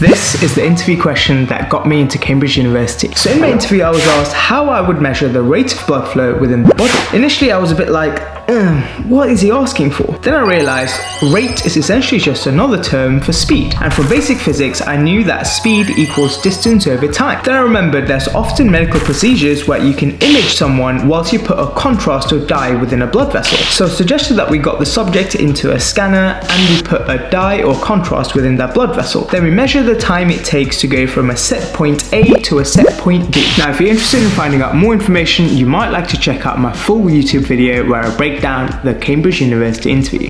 This is the interview question that got me into Cambridge University. So in my interview I was asked how I would measure the rate of blood flow within the body. Initially I was a bit like, um, what is he asking for? Then I realized rate is essentially just another term for speed. And from basic physics, I knew that speed equals distance over time. Then I remembered there's often medical procedures where you can image someone whilst you put a contrast or dye within a blood vessel. So I suggested that we got the subject into a scanner and we put a dye or contrast within that blood vessel. Then we measure the time it takes to go from a set point A to a set point B. Now if you're interested in finding out more information, you might like to check out my full YouTube video where I break down the Cambridge University interview.